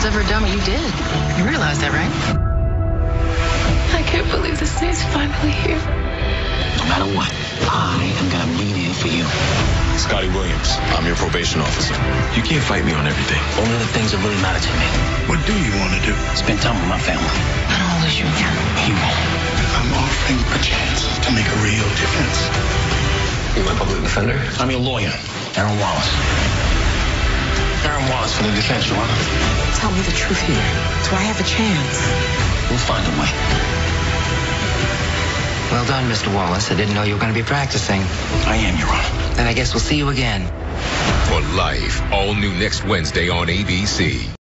one's ever done what you did. You realize that, right? I can't believe this day's finally here. No matter what, I am gonna be there for you. Scotty Williams, I'm your probation officer. You can't fight me on everything. Only the things that really matter to me. What do you want to do? Spend time with my family. How old is you again? You won't. I'm offering a chance to make a real difference. You my public defender? I'm your lawyer, Aaron Wallace. Aaron Wallace for the defense, Your Honor. Tell me the truth here. Do I have a chance? We'll find a way. Well done, Mr. Wallace. I didn't know you were going to be practicing. I am, Your Honor. Then I guess we'll see you again. For life, all new next Wednesday on ABC.